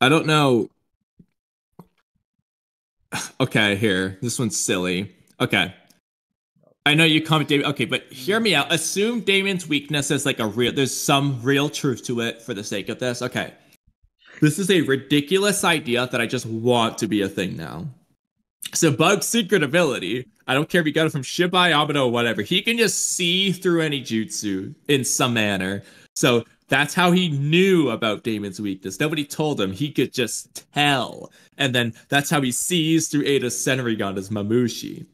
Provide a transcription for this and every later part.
I don't know. Okay, here. This one's silly. Okay. I know you comment. Okay, but hear me out. Assume Damien's weakness is like a real. There's some real truth to it for the sake of this. Okay. This is a ridiculous idea that I just want to be a thing now. So Bug's secret ability, I don't care if you got it from Shibai, Abado, or whatever, he can just see through any jutsu in some manner. So that's how he knew about Daemon's weakness. Nobody told him. He could just tell. And then that's how he sees through Ada's Senrigan as Mamushi.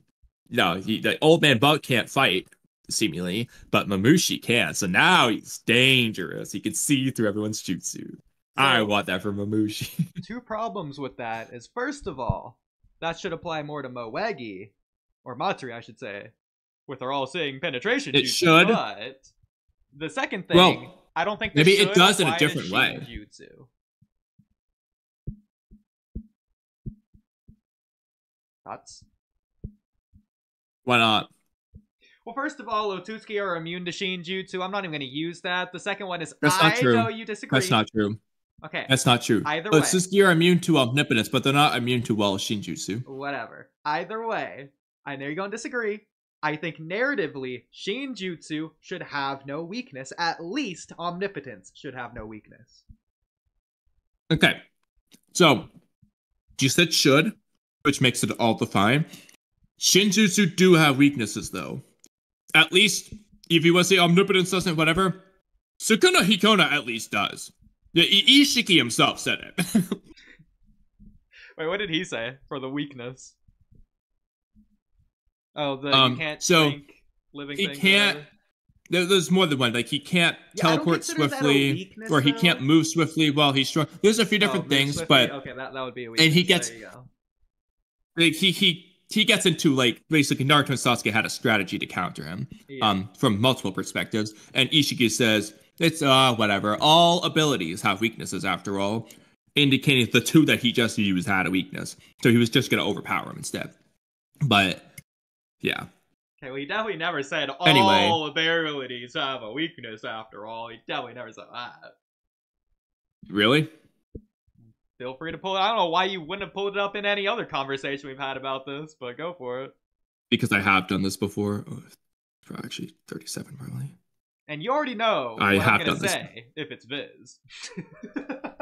No, he, the old man Buck can't fight, seemingly, but Mamushi can. So now he's dangerous. He can see through everyone's jutsu. I want that for Mamushi. two problems with that is first of all, that should apply more to Moegi, or Matsuri, I should say, with her all seeing penetration. It jutsu, should. But the second thing, Well, I don't think maybe this it does in a different way. Shinjutsu. Thoughts? Why not? Well, first of all, Otsuki are immune to Shinjutsu. I'm not even going to use that. The second one is That's I not true. know you disagree. That's not true. Okay. That's not true. Either way. Otsuki are immune to omnipotence, but they're not immune to well Shinjutsu. Whatever. Either way, I know you're going to disagree. I think narratively, Shinjutsu should have no weakness. At least omnipotence should have no weakness. Okay. So you said should, which makes it all the fine. Shinjutsu do have weaknesses though. At least if you want to say omnipotence doesn't, whatever. Sukuna Hikona at least does. Yeah, I- Ishiki himself said it. Wait, what did he say for the weakness? Oh, the Um, you can't so, shrink living he can't- There- There's more than one. Like he can't Yeah, teleport consider that a swiftly, weakness, or he though. can't move swiftly while he's strong. There's a few Oh, different move things, swiftly? but okay, that, that would be a weakness. and he gets- There you go. like he he he gets into like basically Naruto and Sasuke had a strategy to counter him. Yeah. um, from multiple perspectives. And Ishiki says, it's uh, whatever. All abilities have weaknesses after all, indicating the two that he just used had a weakness. So he was just going to overpower him instead. But yeah. Okay, well, he definitely never said all Anyway. Oh, abilities have a weakness after all. He definitely never said that. Really? Feel free to pull it. I don't know why you wouldn't have pulled it up in any other conversation we've had about this, but go for it. Because I have done this before. Oh, for actually 37 probably. And you already know I what have done this. if it's Viz.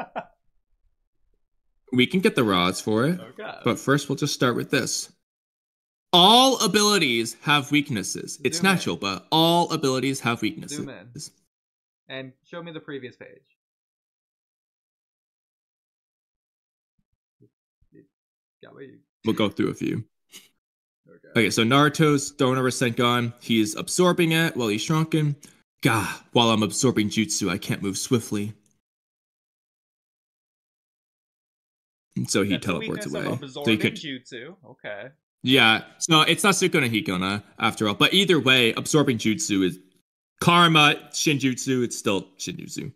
We can get the rods for it. okay. But first, we'll just start with this. All abilities have weaknesses. It's Zoom in. natural, but all abilities have weaknesses. Zoom in. and show me the previous page. Got what you. We'll go through a few. Okay. Okay, so Naruto's throwing over Sengon. He's absorbing it while he's shrunken. Gah, while I'm absorbing jutsu, I can't move swiftly. And so he That's teleports away. So he could, jutsu. Okay. Yeah, so it's not Sukuna Hikona after all. But either way, absorbing jutsu is karma, shinjutsu, it's still shinjutsu.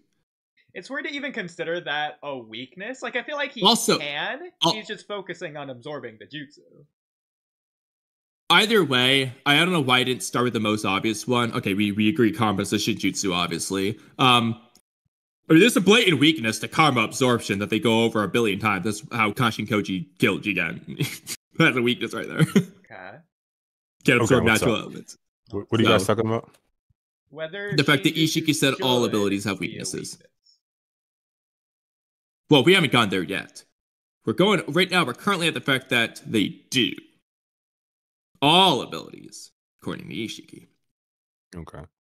It's weird to even consider that a weakness. Like I feel like he Also- can. I'll- He's just focusing on absorbing the jutsu. Either way, I don't know why I didn't start with the most obvious one. Okay, we, we agree karma's a shinjutsu, obviously. Um, I mean, there's a blatant weakness to karma absorption that they go over a billion times. That's how Kashin Koji killed Jigen. That's a weakness right there. Okay. Can't absorb what's natural up? elements. What, what are you guys talking about? Whether The fact that Shinjutsu Ishiki said all abilities have weaknesses. weakness. Well, we haven't gone there yet. We're going right now. We're currently at the fact that they do all abilities, according to Ishiki. Okay.